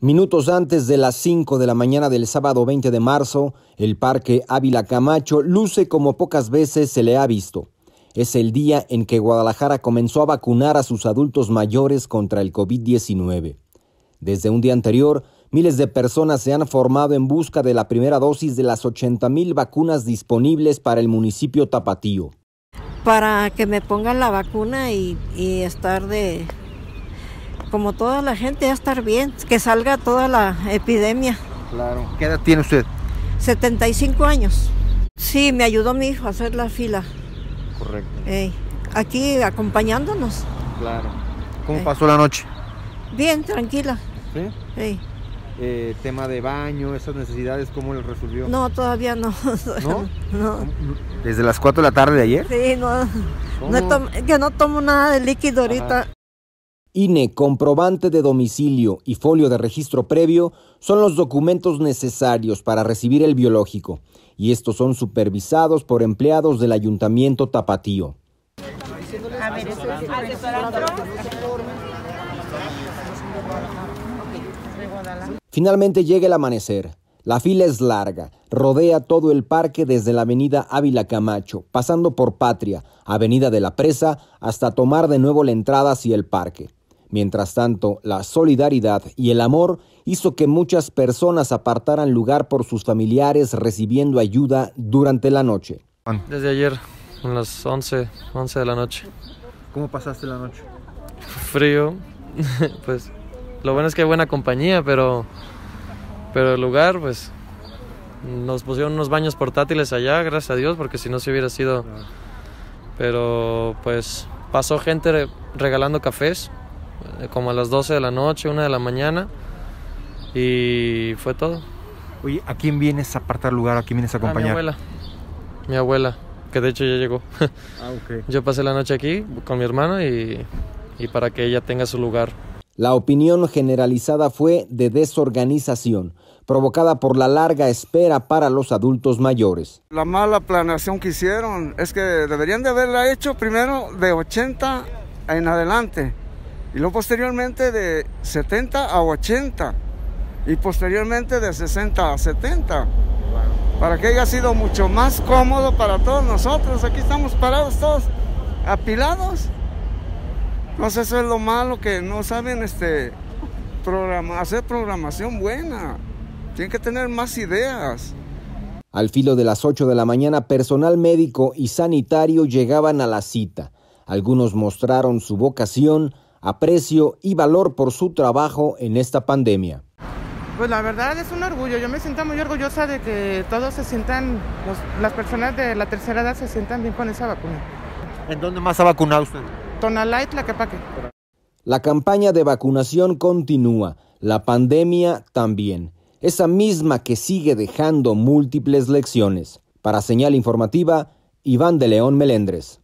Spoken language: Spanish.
Minutos antes de las 5 de la mañana del sábado 20 de marzo, el Parque Ávila Camacho luce como pocas veces se le ha visto. Es el día en que Guadalajara comenzó a vacunar a sus adultos mayores contra el COVID-19. Desde un día anterior, miles de personas se han formado en busca de la primera dosis de las 80 mil vacunas disponibles para el municipio Tapatío. Para que me pongan la vacuna y, y estar de, como toda la gente, a estar bien, que salga toda la epidemia. Claro. ¿Qué edad tiene usted? 75 años. Sí, me ayudó mi hijo a hacer la fila. Correcto. aquí acompañándonos. Claro. ¿Cómo pasó la noche? Bien, tranquila. ¿Sí? Eh, tema de baño, esas necesidades, ¿cómo lo resolvió? No, todavía no. ¿No? no. ¿Desde las 4 de la tarde de ayer? Sí, no. no que no tomo nada de líquido ahorita. INE, comprobante de domicilio y folio de registro previo son los documentos necesarios para recibir el biológico, y estos son supervisados por empleados del Ayuntamiento Tapatío. Finalmente llega el amanecer. La fila es larga, rodea todo el parque desde la avenida Ávila Camacho, pasando por Patria, avenida de la Presa, hasta tomar de nuevo la entrada hacia el parque. Mientras tanto, la solidaridad y el amor hizo que muchas personas apartaran lugar por sus familiares recibiendo ayuda durante la noche. Desde ayer, a las 11, 11 de la noche. ¿Cómo pasaste la noche? Frío, pues lo bueno es que hay buena compañía, pero, pero el lugar, pues nos pusieron unos baños portátiles allá, gracias a Dios, porque si no se hubiera sido... Pero pues pasó gente regalando cafés, como a las 12 de la noche, 1 de la mañana. Y fue todo. Oye, ¿a quién vienes a apartar lugar? ¿A quién vienes a acompañar? mi abuela. Mi abuela, que de hecho ya llegó. Ah, okay. Yo pasé la noche aquí con mi hermano y, y para que ella tenga su lugar. La opinión generalizada fue de desorganización, provocada por la larga espera para los adultos mayores. La mala planeación que hicieron es que deberían de haberla hecho primero de 80 en adelante y luego posteriormente de 70 a 80 y posteriormente de 60 a 70 para que haya sido mucho más cómodo para todos nosotros. Aquí estamos parados todos apilados. Sé, eso es lo malo que no saben este, hacer programación buena. Tienen que tener más ideas. Al filo de las 8 de la mañana, personal médico y sanitario llegaban a la cita. Algunos mostraron su vocación aprecio y valor por su trabajo en esta pandemia. Pues la verdad es un orgullo, yo me siento muy orgullosa de que todos se sientan, las personas de la tercera edad se sientan bien con esa vacuna. ¿En dónde más ha vacunado usted? Tonalá y Tlaquepaque. La campaña de vacunación continúa, la pandemia también, esa misma que sigue dejando múltiples lecciones. Para señal informativa, Iván de León Melendres.